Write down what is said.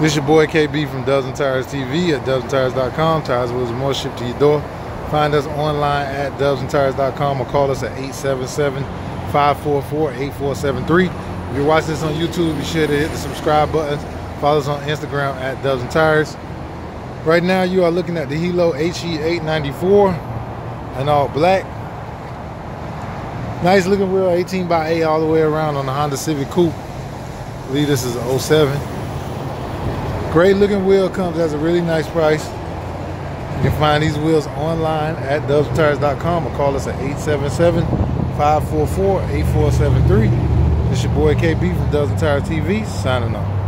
This your boy KB from DUBSandTIRES TV at dubsandtires.com. Tires, and more shipped to your door. Find us online at dubsandtires.com or call us at 877-544-8473. If you're watching this on YouTube, be sure to hit the subscribe button. Follow us on Instagram at DUBSandTIRES. Right now, you are looking at the Helo HE894 and all black. Nice looking wheel, 18 by 8 all the way around on the Honda Civic Coupe. I believe this is a 07. Great looking wheel comes at a really nice price. You can find these wheels online at dubsandtires.com or call us at 877-544-8473. This your boy KB from DUBSandTIRES TV signing off.